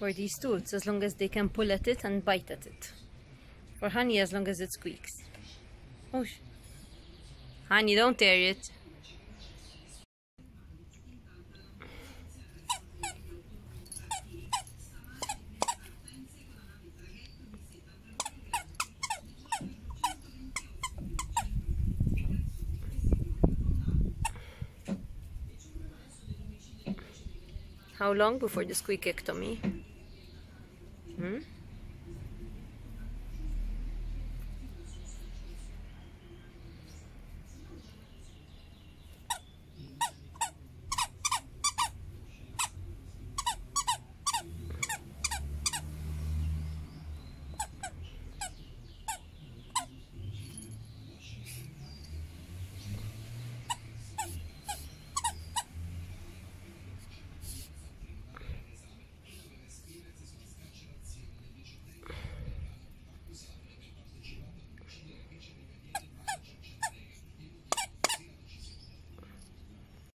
for these tools as long as they can pull at it and bite at it. For honey as long as it squeaks. Oh, honey, don't tear it. How long before the squeakectomy? Hmm?